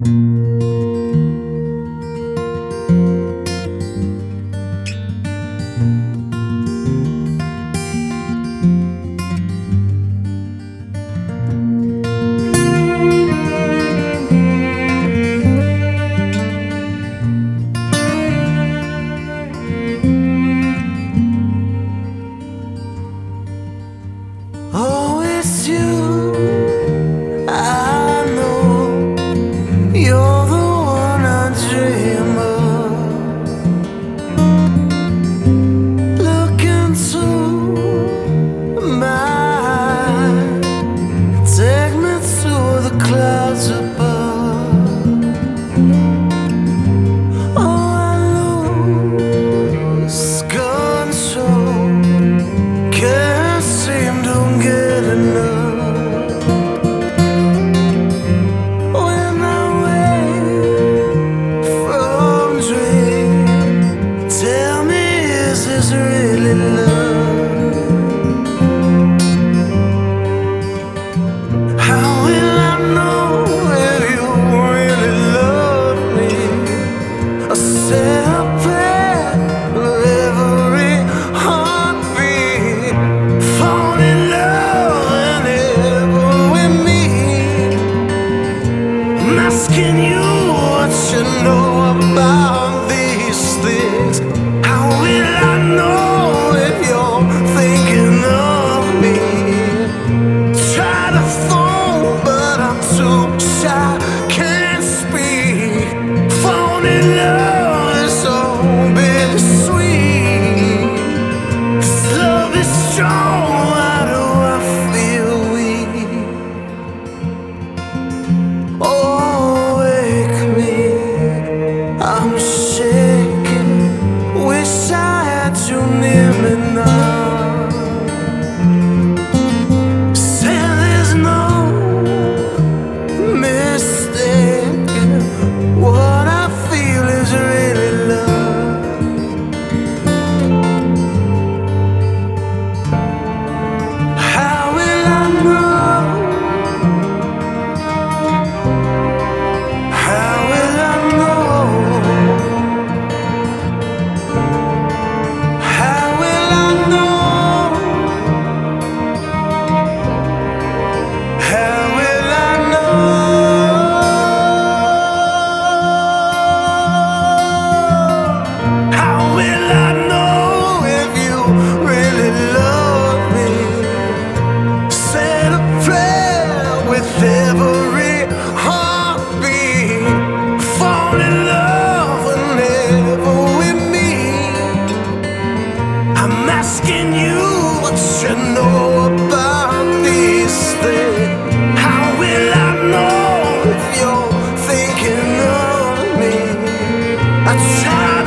Oh, Cuídense. A time